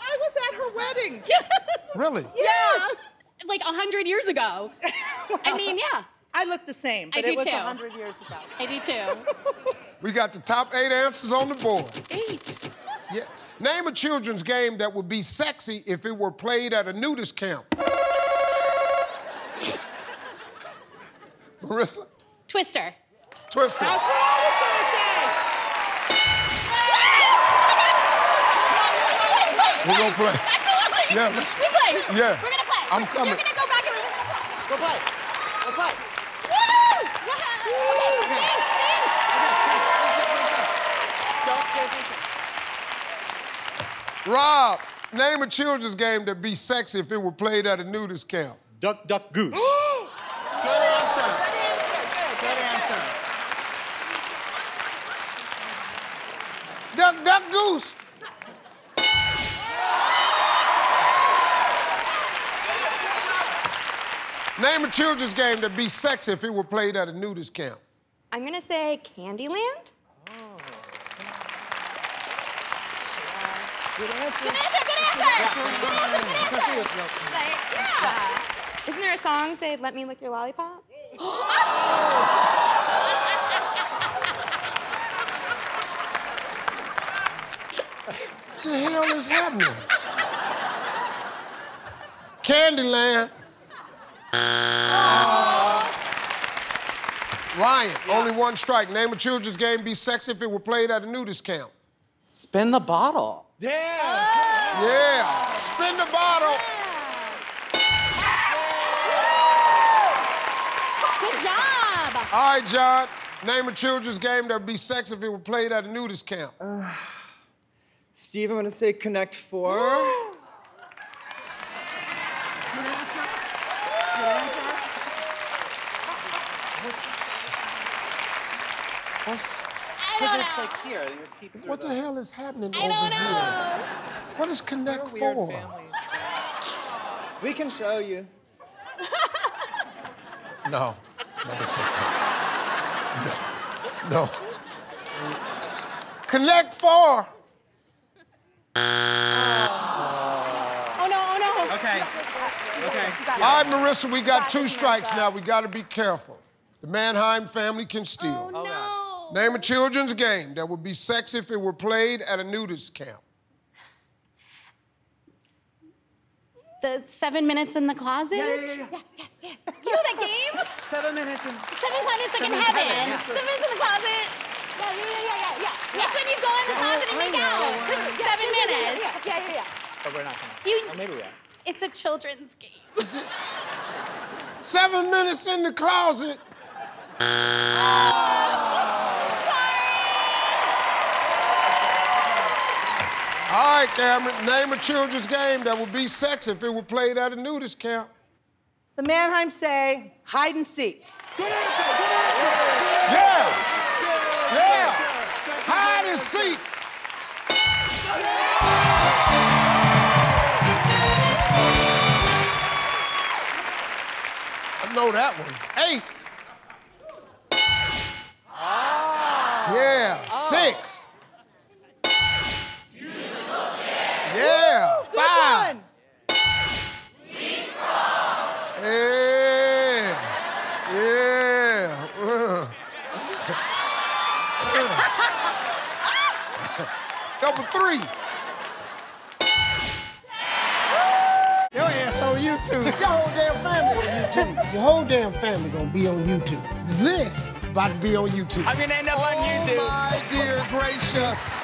I was at her wedding. Really? Yes. Like a hundred years ago. I mean, yeah, I look the same, I but do it was too. hundred years ago. I do too. We got the top eight answers on the board. Eight. Yeah. Name a children's game that would be sexy if it were played at a nudist camp. Marissa, Twister. Twister. That's what I was gonna say. We're gonna play. Absolutely. Yeah, let's- we play. yeah. We're gonna play. I'm You're coming. gonna go back and. Go play. Go play. Woo! Okay, okay. Don't pay attention. Rob, name a children's game that'd be sexy if it were played at a nudist camp. Duck, duck, goose. Good answer. Good answer. Duck, duck. Name a children's game that'd be sexy if it were played at a nudist camp. I'm gonna say Candyland. Good answer. Good answer, good answer. Good answer, good answer. Especially with milk. Like, yeah. Isn't there a song say "Let me lick your lollipop"? What the hell is happening? Candyland. Ryan, only one strike. Name a children's game be sexy if it were played at a nudist camp. Spin the bottle. Damn. Yeah. Spin the bottle. Good job. All right, John. Name a children's game that would be sexy if it were played at a nudist camp. Steve, I'm gonna say Connect Four. Because it's like here. You're What the hell is happening I over don't here? What is Connect We're a for? weird family. We can show you. No. Never said that. No. No. Connect Four. Oh. oh no, oh no. Okay. Okay. All right, Marissa, we got two strikes now. We got to be careful. The Mannheim family can steal. Oh no. Name a children's game that would be sexy if it were played at a nudist camp. The seven minutes in the closet? Yeah, yeah, yeah. yeah. You know that game? Seven minutes and. Seven minutes like in Seven in heaven. heaven, yeah. Seven minutes in the closet. Yeah, yeah, yeah, yeah, yeah. That's when you go in the closet and make out But we're not gonna. You- Or maybe we are. It's a children's game. Is this seven minutes in the closet? All right, Cameron, name a children's game that would be sex if it were played at a nudist camp. The Mannheim say hide and seek. Yeah! Yeah! Hide and seek! Know that one. Eight. Yeah, six. Yeah, five. one. Yeah. Yeah. Uh. Number three. Your ass on YouTube. Your whole damn family YouTube. Your whole damn family gonna be on YouTube. This about to be on YouTube. I'm gonna end up on oh YouTube. my dear gracious.